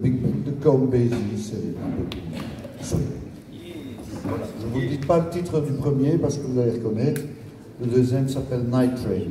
Big de Voilà. Je ne vous dis pas le titre du premier parce que vous allez reconnaître. Le deuxième s'appelle Night Train.